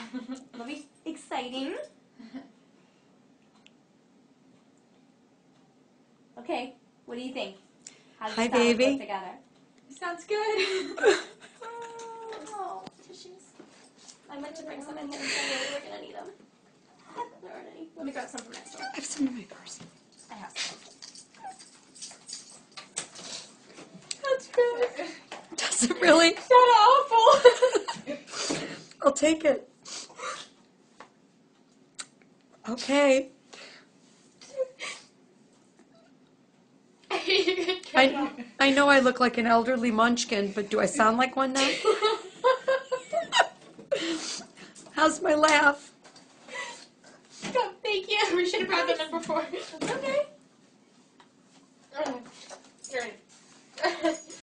It'll be exciting. Okay, what do you think? How Hi, baby. Together? Sounds good. Oh, tissues. I meant to bring some in here, so we were gonna need them. There aren't any. Let me grab some from next door. I have some in my purse. I have some. That's good. Does it really? Not awful. I'll take it. Okay. I, I know I look like an elderly munchkin, but do I sound like one now? How's my laugh? Oh, thank you. We should have brought them in before. Okay.